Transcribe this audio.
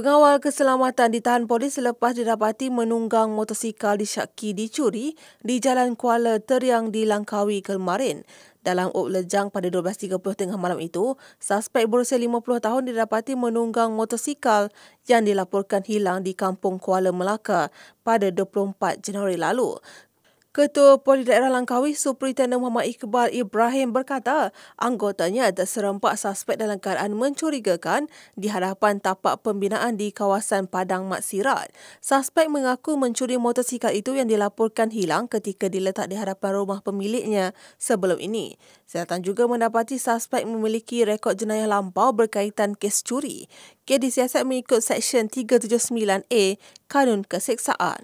Pengawal keselamatan ditahan polis selepas didapati menunggang motosikal disyaki dicuri di Jalan Kuala Teriang di Langkawi kemarin. Dalam up lejang pada 12.30 tengah malam itu, suspek berusia 50 tahun didapati menunggang motosikal yang dilaporkan hilang di Kampung Kuala Melaka pada 24 Januari lalu. Ketua Polis Daerah Langkawi Superintendent Muhammad Iqbal Ibrahim berkata anggotanya terserempak suspek dalam keadaan mencurigakan di hadapan tapak pembinaan di kawasan Padang Mat Sirat. Suspek mengaku mencuri motosikal itu yang dilaporkan hilang ketika diletak di hadapan rumah pemiliknya sebelum ini. Siasatan juga mendapati suspek memiliki rekod jenayah lampau berkaitan kes curi. Kes disiasat mengikut Seksyen 379A Kanun Keseksaan.